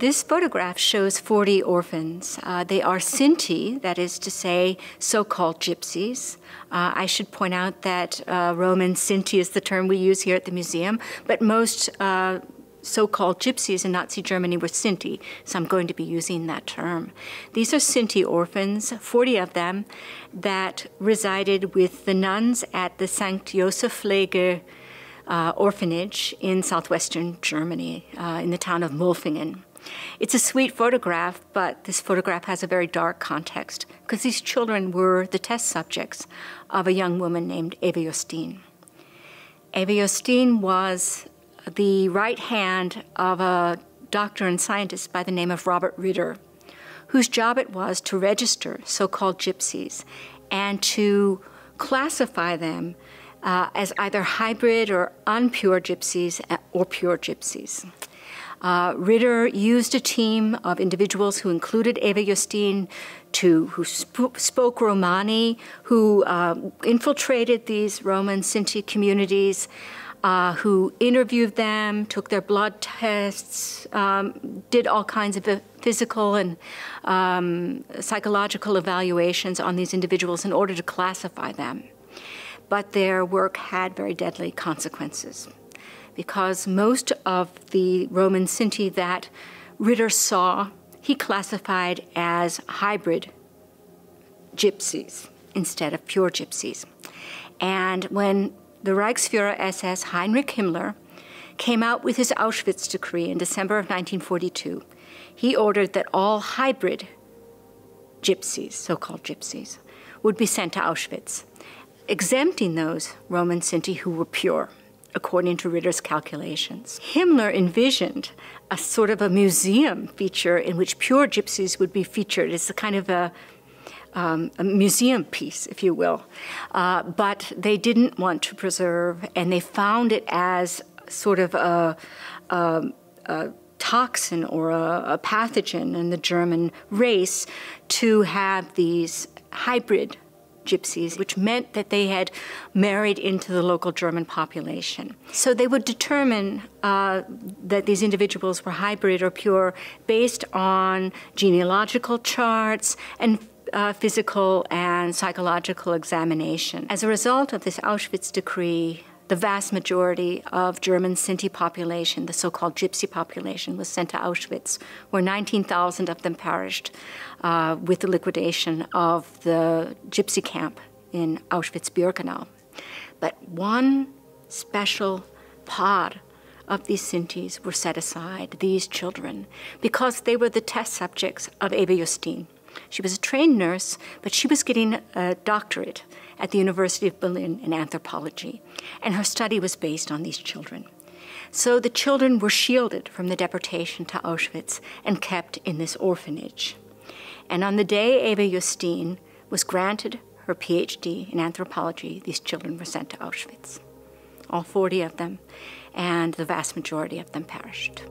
This photograph shows 40 orphans. Uh, they are Sinti, that is to say, so called gypsies. Uh, I should point out that uh, Roman Sinti is the term we use here at the museum, but most uh, so called gypsies in Nazi Germany were Sinti, so I'm going to be using that term. These are Sinti orphans, 40 of them, that resided with the nuns at the St. Josefspflege uh, orphanage in southwestern Germany, uh, in the town of Mulfingen. It's a sweet photograph, but this photograph has a very dark context because these children were the test subjects of a young woman named Eva Justin. Eva Justin was the right hand of a doctor and scientist by the name of Robert Ritter, whose job it was to register so called gypsies and to classify them uh, as either hybrid or unpure gypsies uh, or pure gypsies. Uh, Ritter used a team of individuals who included Eva Justin, to, who sp spoke Romani, who uh, infiltrated these Roman Sinti communities, uh, who interviewed them, took their blood tests, um, did all kinds of physical and um, psychological evaluations on these individuals in order to classify them. But their work had very deadly consequences because most of the Roman Sinti that Ritter saw, he classified as hybrid gypsies instead of pure gypsies. And when the Reichsfuhrer SS Heinrich Himmler came out with his Auschwitz decree in December of 1942, he ordered that all hybrid gypsies, so called gypsies, would be sent to Auschwitz, exempting those Roman Sinti who were pure according to Ritter's calculations. Himmler envisioned a sort of a museum feature in which pure gypsies would be featured. It's a kind of a, um, a museum piece, if you will. Uh, but they didn't want to preserve, and they found it as sort of a, a, a toxin or a, a pathogen in the German race to have these hybrid gypsies, which meant that they had married into the local German population. So they would determine uh, that these individuals were hybrid or pure based on genealogical charts and uh, physical and psychological examination. As a result of this Auschwitz decree, the vast majority of German Sinti population, the so-called Gypsy population, was sent to Auschwitz, where 19,000 of them perished uh, with the liquidation of the Gypsy camp in Auschwitz-Birkenau. But one special pod of these Sintis were set aside, these children, because they were the test subjects of Eva Justin. She was a trained nurse, but she was getting a doctorate at the University of Berlin in anthropology, and her study was based on these children. So the children were shielded from the deportation to Auschwitz and kept in this orphanage. And on the day Eva Justin was granted her PhD in anthropology, these children were sent to Auschwitz. All 40 of them, and the vast majority of them perished.